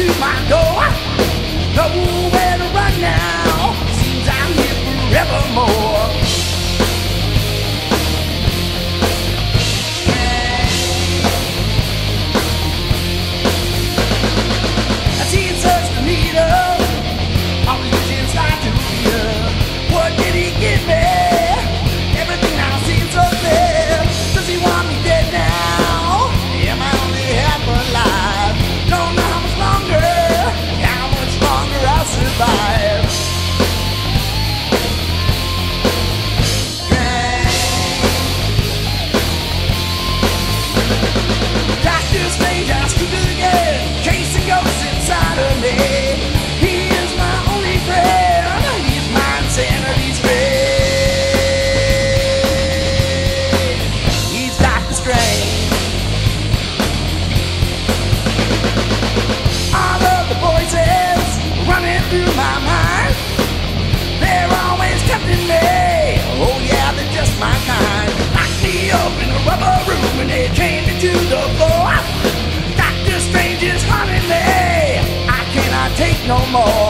to my door. Nowhere to run now. Seems I'm here forevermore. to the floor. Doctor Strange is haunting me. I cannot take no more.